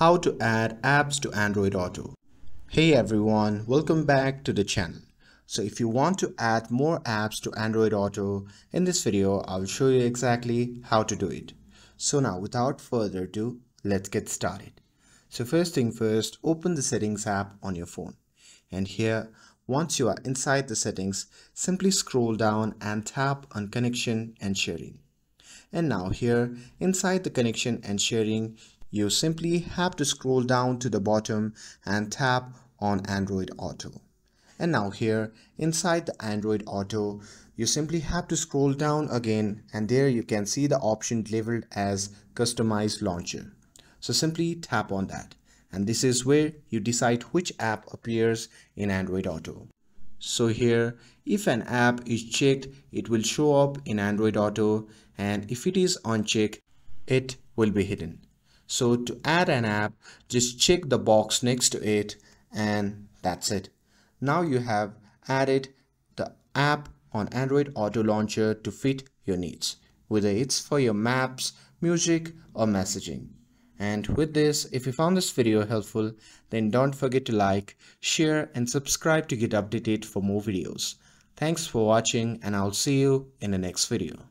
how to add apps to Android Auto. Hey everyone, welcome back to the channel. So if you want to add more apps to Android Auto, in this video I'll show you exactly how to do it. So now without further ado, let's get started. So first thing first, open the settings app on your phone. And here, once you are inside the settings, simply scroll down and tap on connection and sharing. And now here, inside the connection and sharing, you simply have to scroll down to the bottom and tap on Android Auto. And now here inside the Android Auto, you simply have to scroll down again and there you can see the option labeled as Customize Launcher. So simply tap on that and this is where you decide which app appears in Android Auto. So here, if an app is checked, it will show up in Android Auto and if it is unchecked, it will be hidden. So to add an app, just check the box next to it and that's it. Now you have added the app on Android Auto Launcher to fit your needs, whether it's for your maps, music or messaging. And with this, if you found this video helpful, then don't forget to like, share and subscribe to get updated for more videos. Thanks for watching and I'll see you in the next video.